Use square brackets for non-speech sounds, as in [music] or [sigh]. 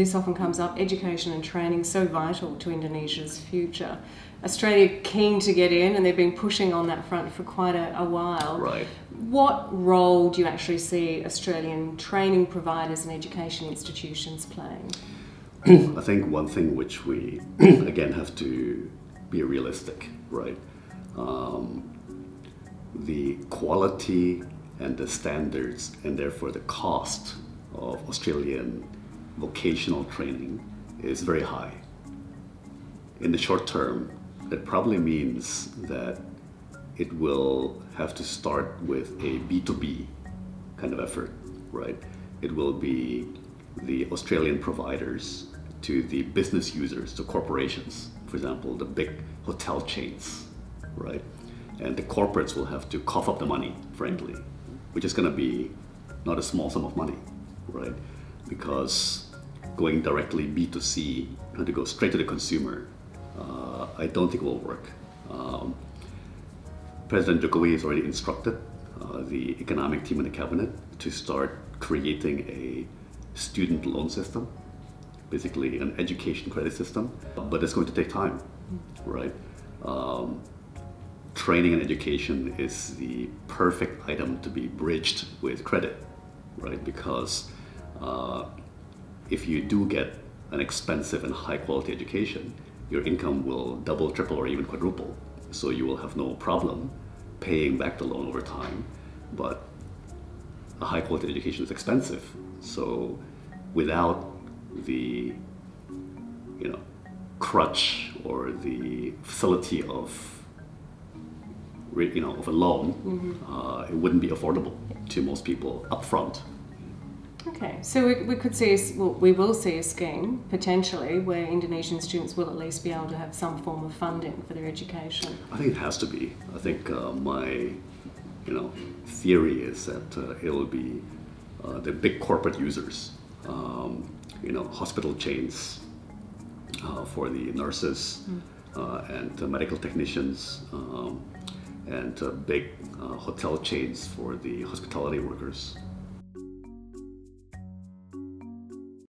this often comes up education and training so vital to Indonesia's future. Australia keen to get in, and they've been pushing on that front for quite a, a while. Right. What role do you actually see Australian training providers and education institutions playing? [clears throat] I think one thing which we [clears throat] again have to be realistic, right? Um, the quality and the standards, and therefore the cost of Australian vocational training is very high. In the short term, it probably means that it will have to start with a B2B kind of effort, right? It will be the Australian providers to the business users, to corporations, for example, the big hotel chains, right? And the corporates will have to cough up the money, frankly, which is going to be not a small sum of money, right? Because going directly B2C, trying to go straight to the consumer, uh, I don't think will work. Um, President Jokowi has already instructed uh, the economic team in the cabinet to start creating a student loan system, basically an education credit system, but it's going to take time, right? Um, training and education is the perfect item to be bridged with credit, right? Because uh, if you do get an expensive and high quality education, your income will double, triple, or even quadruple. So you will have no problem paying back the loan over time. But a high quality education is expensive. So without the you know crutch or the facility of you know of a loan, mm-hmm. uh, it wouldn't be affordable to most people upfront. Okay, so we, we could see, a, well, we will see a scheme potentially where Indonesian students will at least be able to have some form of funding for their education. I think it has to be. I think uh, my, you know, theory is that uh, it will be uh, the big corporate users, um, you know, hospital chains uh, for the nurses mm. and medical technicians, um, and big uh, hotel chains for the hospitality workers.